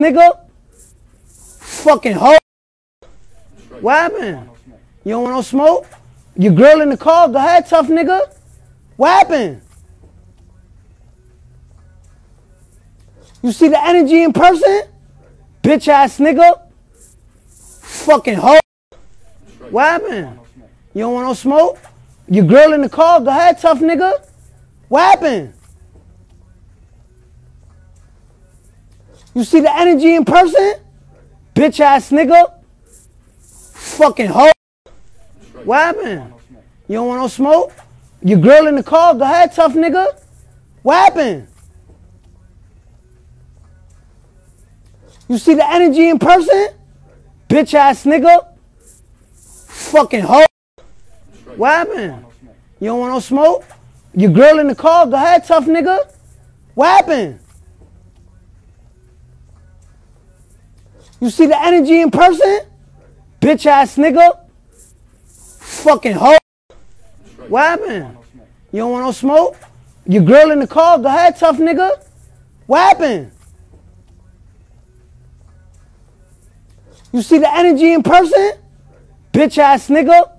nigga. Fucking hoe. What happened? You don't want no smoke? Your girl in the car? Go ahead, tough nigga. What happened? You see the energy in person? Bitch ass nigga. Fucking hoe. What happened? You don't want no smoke? Your girl in the car? Go ahead, tough nigga. What happened? You see the energy in person? Bitch ass nigga. Fucking hoe. What happened? You don't want no smoke? Your girl in the car? Go ahead, tough nigga. What happened? You see the energy in person? Bitch ass nigga. Fucking hoe. What happened? You don't want no smoke? Your girl in the car? Go ahead, tough nigga. What happened? You see the energy in person? Bitch ass nigga. Fucking hoe. What happened? You don't want no smoke? Your girl in the car? Go ahead, tough nigga. What happened? You see the energy in person? Bitch ass nigga.